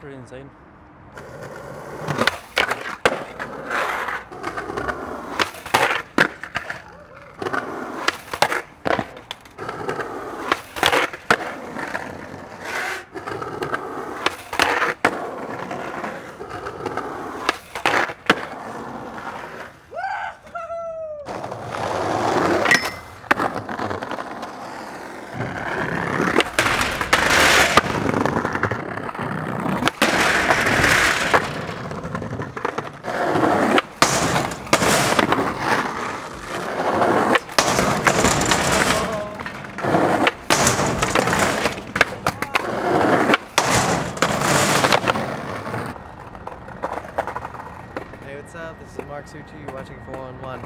Pretty insane. Hey, what's up? This is Mark Suchi. You're watching 411.